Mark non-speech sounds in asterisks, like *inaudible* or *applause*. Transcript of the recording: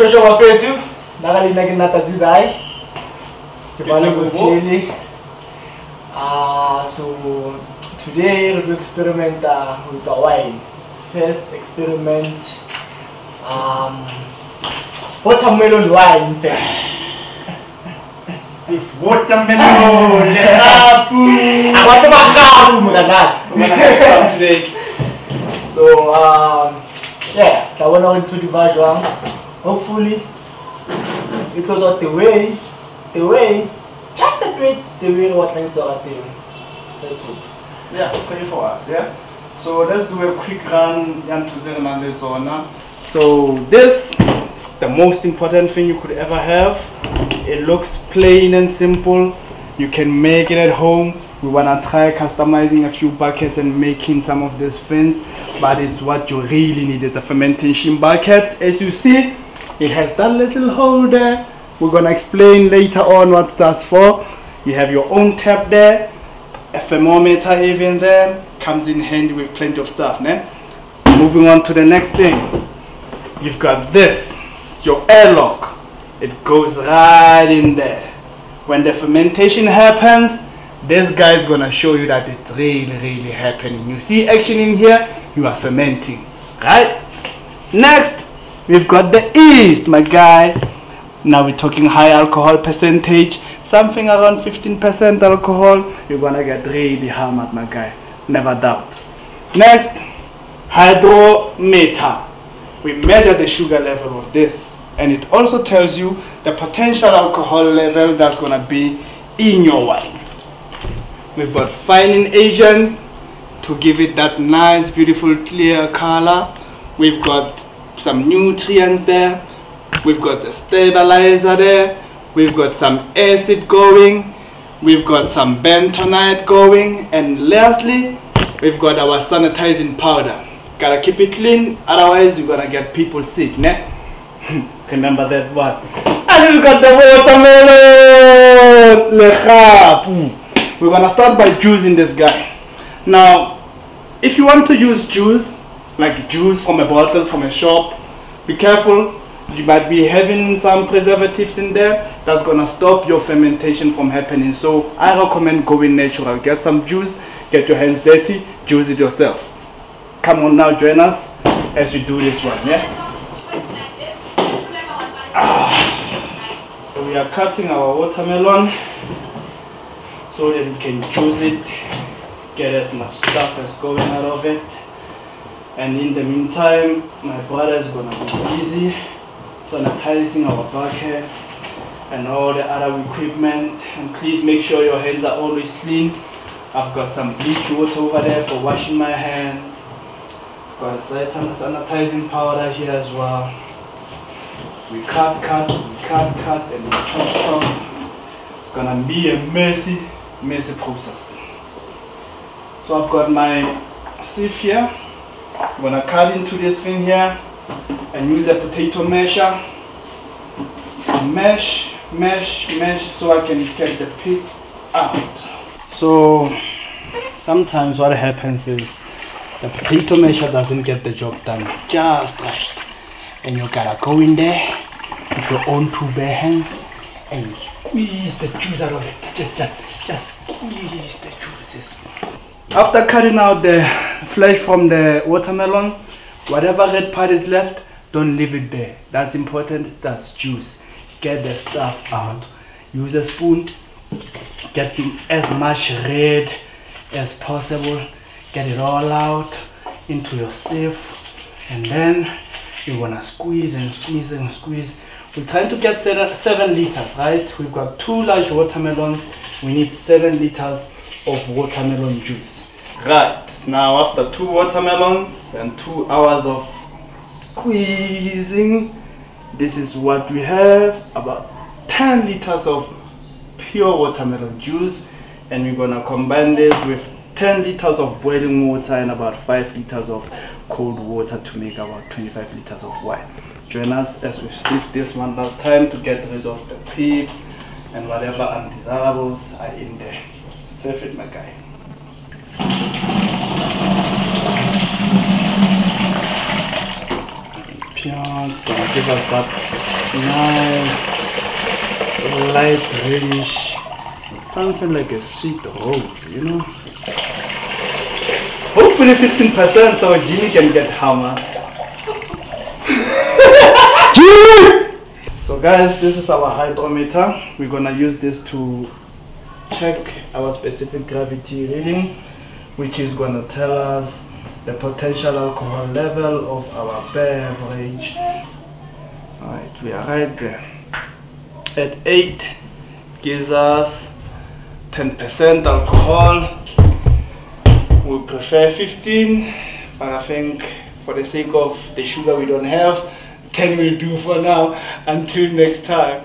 Shosho wafethu, nakalina ke natazidai. Kibale ngotsheli. Ah, so today we will experiment uh, with a wine. First experiment, um, watermelon wine in fact. If watermelon, lehapu. Abantu bakabu mnganani. We're gonna have some today. So um, yeah, tabona into the version. Hopefully, it was not the way, the way, just a bit the way what things are thing. Let's hope. Yeah, pray for us, yeah? So let's do a quick run, into Jan Tuzerland Zona. So this is the most important thing you could ever have. It looks plain and simple. You can make it at home. We wanna try customizing a few buckets and making some of these things, but it's what you really need. It's a fermentation bucket. As you see, it has that little hole there. We're gonna explain later on what that's for. You have your own tap there, a thermometer even there, comes in handy with plenty of stuff. Ne? Moving on to the next thing. You've got this, it's your airlock. It goes right in there. When the fermentation happens, this guy is gonna show you that it's really, really happening. You see action in here, you are fermenting, right? Next, we've got the yeast, my guy. Now we're talking high alcohol percentage, something around 15% alcohol. You're gonna get really hammered, my guy. Never doubt. Next, hydrometer. We measure the sugar level of this, and it also tells you the potential alcohol level that's gonna be in your wine. We've got fining agents to give it that nice, beautiful, clear color. We've got some nutrients there. We've got a stabilizer there. We've got some acid going. We've got some bentonite going. And lastly, we've got our sanitizing powder. Gotta keep it clean, otherwise you're gonna get people sick, ne? *laughs* Remember that one. And we've got the watermelon! Lechapu. We're gonna start by juicing this guy. Now, if you want to use juice, like juice from a bottle from a shop, be careful. You might be having some preservatives in there that's gonna stop your fermentation from happening. So I recommend going natural. Get some juice, get your hands dirty, juice it yourself. Come on now, join us as we do this one, yeah? Ah. We are cutting our watermelon so that we can juice it, get as much stuff as going out of it. And in the meantime, my brother is gonna be busy sanitizing our buckets and all the other equipment. And please make sure your hands are always clean. I've got some bleach water over there for washing my hands. I've got a sanitizing powder here as well. We cut, cut, we cut, cut, and we chop, chop. It's gonna be a messy, messy process. So I've got my sieve here. I'm gonna cut into this thing here and use a potato masher. Mesh, mesh, mesh so I can get the pits out. So sometimes what happens is the potato masher doesn't get the job done just right. And you gotta go in there with your own two bare hands and squeeze the juice out of it. Just just just squeeze the juices. After cutting out the flesh from the watermelon, whatever red part is left, don't leave it there. That's important. That's juice. Get the stuff out. Use a spoon. Get the, as much red as possible. Get it all out into your sieve. And then you're gonna squeeze and squeeze and squeeze. We're trying to get seven, seven liters, right? We've got two large watermelons. We need seven liters of watermelon juice. Right, now after two watermelons and two hours of squeezing, this is what we have, about 10 liters of pure watermelon juice and we're gonna combine this with 10 liters of boiling water and about 5 liters of cold water to make about 25 liters of wine. Join us as we sift this one last time to get rid of the pips and whatever undesirables are in there. Sift it my guy. Pions gonna give us that nice light reddish, something like a sweet rose, you know. Hopefully 15% so Jimmy can get hammer. *laughs* so guys, this is our hydrometer. We're gonna use this to check our specific gravity reading, which is gonna tell us the potential alcohol level of our beverage. Alright, we are right there. At 8 gives us 10% alcohol we prefer 15 but I think for the sake of the sugar we don't have 10 will do for now until next time